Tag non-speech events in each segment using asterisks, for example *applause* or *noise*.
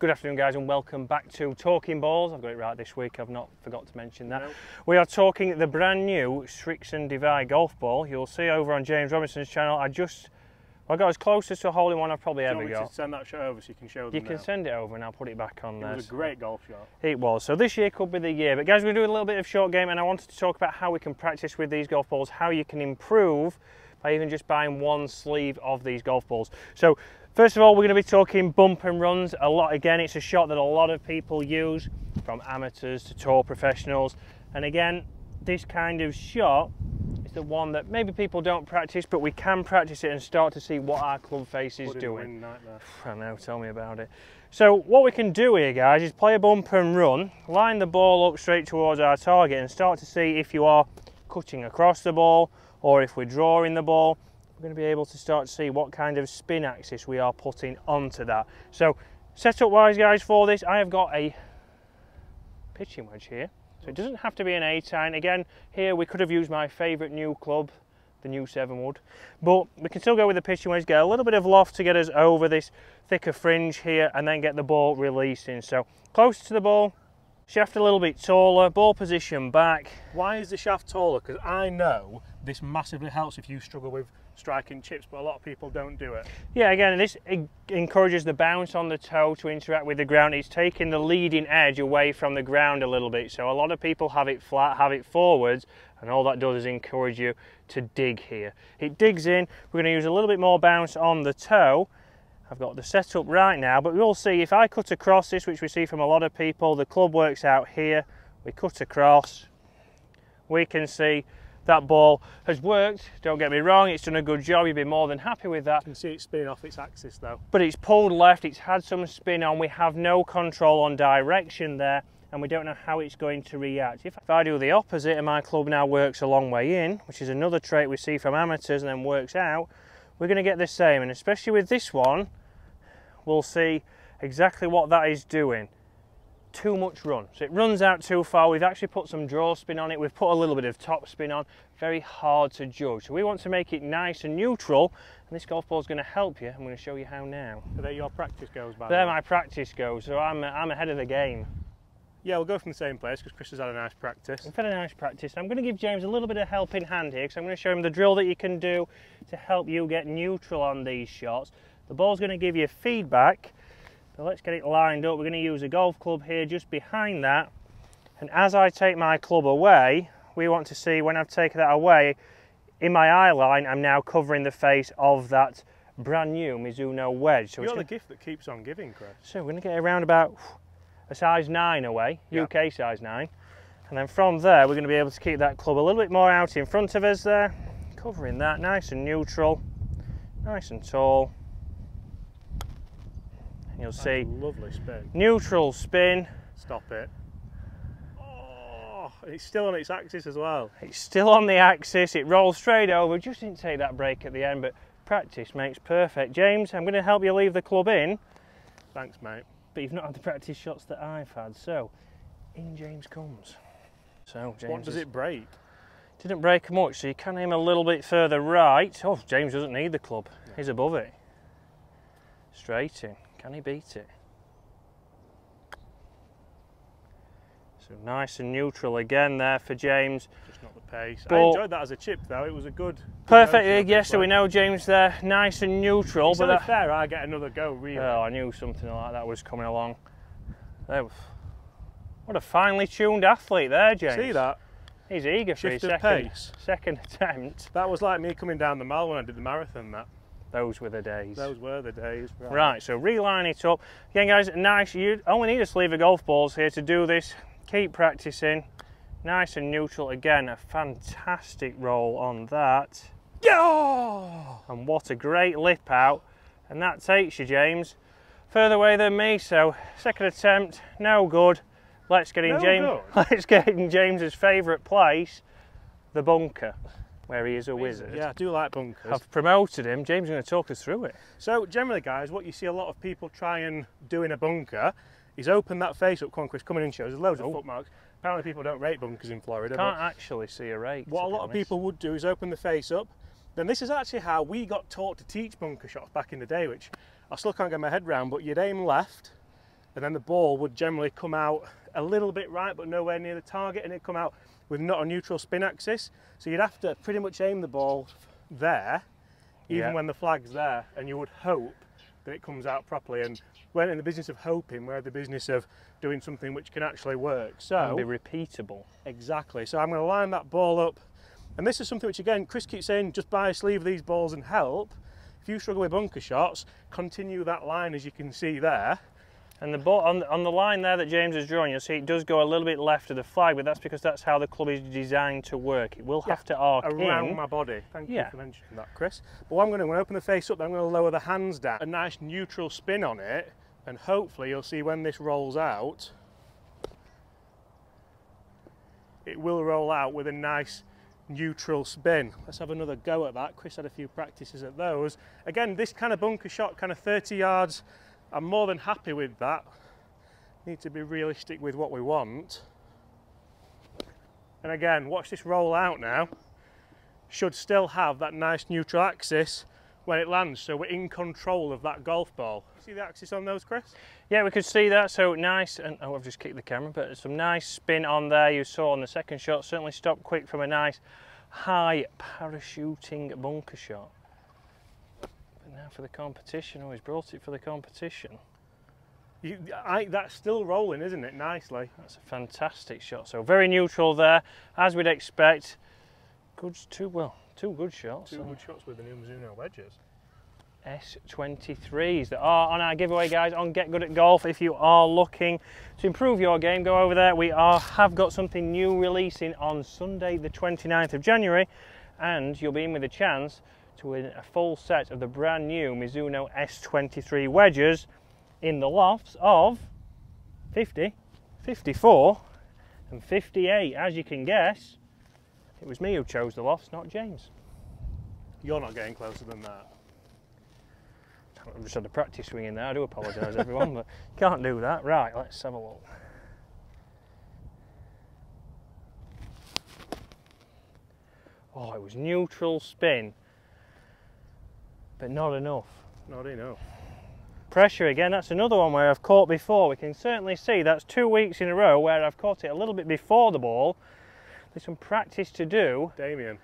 Good afternoon, guys, and welcome back to Talking Balls. I've got it right this week, I've not forgot to mention that. No. We are talking the brand new Srixon Divide golf ball. You'll see over on James Robinson's channel. I just, I got as close as to a hole in one I've probably Do ever got. send that shot over so you can show them You can now? send it over and I'll put it back on It there. was a great golf shot. It was. So this year could be the year. But guys, we're doing a little bit of short game and I wanted to talk about how we can practice with these golf balls, how you can improve by even just buying one sleeve of these golf balls. So first of all, we're going to be talking bump and runs a lot. Again, it's a shot that a lot of people use from amateurs to tour professionals. And again, this kind of shot is the one that maybe people don't practice, but we can practice it and start to see what our club face is Put in the doing. *sighs* I know, tell me about it. So what we can do here guys is play a bump and run, line the ball up straight towards our target and start to see if you are cutting across the ball or if we're drawing the ball. We're going to be able to start to see what kind of spin axis we are putting onto that. So setup wise guys for this, I have got a pitching wedge here. So it doesn't have to be an 8 iron. Again, here we could have used my favourite new club, the new 7 wood. But we can still go with the pitching wedge, get a little bit of loft to get us over this thicker fringe here and then get the ball releasing. So close to the ball, shaft a little bit taller, ball position back. Why is the shaft taller? Because I know this massively helps if you struggle with striking chips, but a lot of people don't do it. Yeah, again, this encourages the bounce on the toe to interact with the ground. It's taking the leading edge away from the ground a little bit. So a lot of people have it flat, have it forwards, and all that does is encourage you to dig here. It digs in. We're going to use a little bit more bounce on the toe. I've got the setup right now, but we'll see if I cut across this, which we see from a lot of people, the club works out here. We cut across. We can see that ball has worked. Don't get me wrong, it's done a good job. You'd be more than happy with that You can see it spinning off its axis though. but it's pulled left, it's had some spin on, we have no control on direction there, and we don't know how it's going to react. If I do the opposite and my club now works a long way in, which is another trait we see from amateurs and then works out, we're going to get the same, and especially with this one, we'll see exactly what that is doing. Too much run. So it runs out too far. We've actually put some draw spin on it. We've put a little bit of top spin on. Very hard to judge. So we want to make it nice and neutral. And this golf ball is going to help you. I'm going to show you how now. So there your practice goes by. There way. my practice goes. So I'm, I'm ahead of the game. Yeah, we'll go from the same place because Chris has had a nice practice. We've had a nice practice. I'm going to give James a little bit of helping hand here because I'm going to show him the drill that you can do to help you get neutral on these shots. The ball's going to give you feedback. So let's get it lined up. We're going to use a golf club here just behind that. And as I take my club away, we want to see when I've taken that away, in my eye line, I'm now covering the face of that brand new Mizuno wedge. So, it's You're gonna- the gift that keeps on giving, Chris. so we're going to get around about a size 9 away, Yeah. UK size 9. And then from there, we're going to be able to keep that club a little bit more out in front of us there, covering that nice and neutral, nice and tall. You'll see Lovely spin. neutral spin. Stop it. Oh, it's still on its axis as well. It's still on the axis, it rolls straight over. Just didn't take that break at the end, but practice makes perfect. James, I'm going to help you leave the club in. Thanks, mate. but you've not had the practice shots that I've had. So, in James comes. So, James what does it break? didn't break much, so you can aim a little bit further right. Oh, James doesn't need the club. He's above it. Straight in. Can he beat it? So nice and neutral again there for James. Just not the pace. I But- enjoyed that as a chip though. It was a good. Perfect. Yes, this so we know James there. Nice and neutral. But that- fair I get another go, really. Oh, I knew something like that was coming along. There. What a finely tuned athlete there, James. See that? He's eager for his second, pace. second *laughs* attempt. That was like me coming down the mile when I did the marathon. That Those were the days. those were the days. Right, so reline it up. Again, guys, nice. You only need a sleeve of golf balls here to do this. Keep practicing. Nice and neutral. Again, a fantastic roll on that. Yeah. And what a great lip out. And that takes you, James, further away than me. So, second attempt, no good. Let's get in No James. good? *laughs* Let's get in James's favourite place, the bunker, where he is a wizard. Yeah, I do like bunkers. I've promoted him. James is going to talk us through it. So generally, guys, what you see a lot of people try and do in a bunker is open that face up. Chris, coming in shows. There's loads Oh. of footmarks. Apparently, people don't rate bunkers in Florida. Can't actually see a rake. what a lot of people would do is open the face up. Then this is actually how we got taught to teach bunker shots back in the day, which I still can't get my head round. But you'd aim left, and then the ball would generally come out a little bit right but nowhere near the target and it'd come out with not a neutral spin axis. So you'd have to pretty much aim the ball there, even Yeah. when the flag's there, and you would hope that it comes out properly. And we're in the business of hoping, we're in the business of doing something which can actually work. So And be repeatable. Exactly. So I'm going to line that ball up. And this is something which, again, Chris keeps saying just buy a sleeve of these balls and help. If you struggle with bunker shots, continue that line as you can see there. And the ball on, on the line there that James has drawn, you'll see it does go a little bit left of the flag, but that's because that's how the club is designed to work. It will Yeah, have to arc Around in. my body. Thank Yeah. you for mentioning that, Chris. But what I'm going to, when I open the face up, then I'm going to lower the hands down. A nice neutral spin on it. And hopefully you'll see when this rolls out, it will roll out with a nice neutral spin. Let's have another go at that. Chris had a few practices at those. Again, this kind of bunker shot, kind of 30 yards, I'm more than happy with that. Need to be realistic with what we want. And again, watch this roll out now. Should still have that nice neutral axis when it lands, so we're in control of that golf ball. See the axis on those, Chris? Yeah, we could see that. So nice, and oh, I've just kicked the camera, but some nice spin on there. You saw on the second shot. Certainly stopped quick from a nice high parachuting bunker shot. Now for the competition. Oh, he's brought it for the competition. You, I, that's still rolling, isn't it? Nicely. That's a fantastic shot. So very neutral there, as we'd expect. Good, two well, two good shots. Two good shots with the new Mizuno wedges. S23s that are on our giveaway, guys, on Get Good at Golf. If you are looking to improve your game, go over there. We are have got something new releasing on Sunday, the 29th of January, and you'll be in with a chance to win a full set of the brand new Mizuno S23 wedges in the lofts of 50, 54, and 58. As you can guess, it was me who chose the lofts, not James. You're not getting closer than that. I've just had a practice swing in there. I do apologise, *laughs* everyone, but can't do that. Right, let's have a look. Oh, it was neutral spin, but not enough. Not enough. Pressure again, that's another one where I've caught before. We can certainly see that's two weeks in a row where I've caught it a little bit before the ball. There's some practice to do Damien.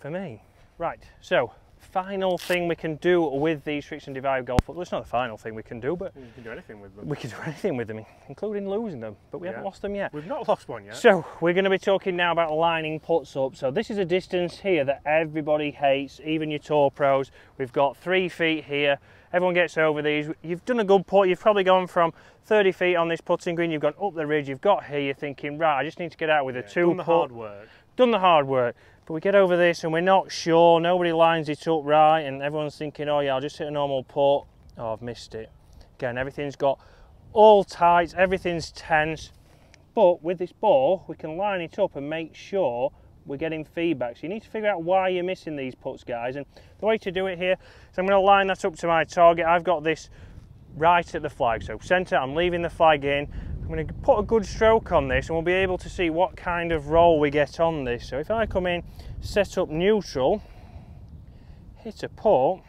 for me. Right, so final thing we can do with these Srixon Divide golf balls. Well, it's not the final thing we can do, but You can do anything with them. we can do *laughs* anything with them, including losing them, but we haven't lost them yet. We've not lost one yet. So we're going to be talking now about lining puts up. So this is a distance here that everybody hates, even your tour pros. We've got three feet here. Everyone gets over these. You've done a good putt. You've probably gone from 30 feet on this putting green. You've gone up the ridge. You've got here. You're thinking, right, I just need to get out with a Yeah, two done the putt hard work. Done the hard work, but we get over this and we're not sure, nobody lines it up right, and everyone's thinking, oh yeah, I'll just hit a normal putt. Oh, I've missed it. Again, everything's got all tight, everything's tense, but with this ball, we can line it up and make sure we're getting feedback. So you need to figure out why you're missing these putts, guys, and the way to do it here is I'm going to line that up to my target. I've got this right at the flag, so centre, I'm leaving the flag in, I'm going to put a good stroke on this and we'll be able to see what kind of roll we get on this. So if I come in, set up neutral, hit a putt,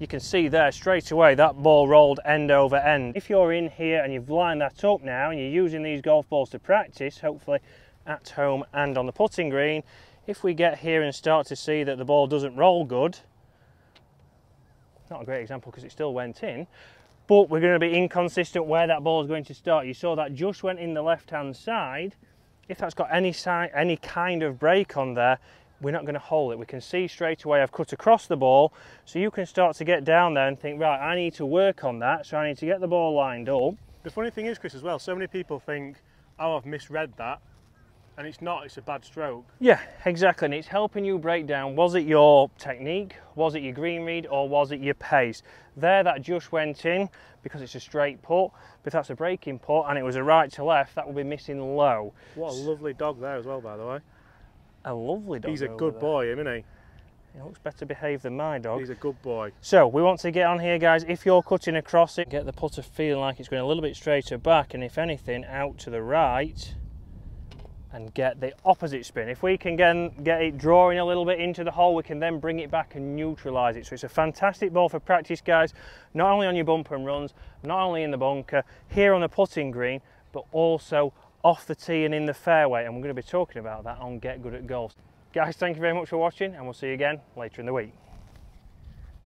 you can see there straight away that ball rolled end over end. If you're in here and you've lined that up now and you're using these golf balls to practice, hopefully at home and on the putting green, if we get here and start to see that the ball doesn't roll good, not a great example because it still went in, but we're going to be inconsistent where that ball is going to start. You saw that just went in the left hand side. If that's got any any kind of break on there, we're not going to hold it. We can see straight away I've cut across the ball, so you can start to get down there and think, right, I need to work on that, so I need to get the ball lined up. The funny thing is, Chris, as well, so many people think, oh, I've misread that. And it's not, it's a bad stroke. Yeah, exactly. And it's helping you break down was it your technique, was it your green read, or was it your pace? There, that just went in because it's a straight putt. But if that's a breaking putt and it was a right to left, that will be missing low. What a lovely dog there as well, by the way. A lovely dog. He's a good there. boy, isn't he? He looks better behaved than my dog. He's a good boy. So we want to get on here, guys. If you're cutting across it, get the putter feeling like it's going a little bit straighter back, and if anything, out to the right. And get the opposite spin. If we can get, get it drawing a little bit into the hole, we can then bring it back and neutralise it. So it's a fantastic ball for practice, guys, not only on your bumper and runs, not only in the bunker, here on the putting green, but also off the tee and in the fairway. And we're going to be talking about that on Get Good at Golf. Guys, thank you very much for watching and we'll see you again later in the week.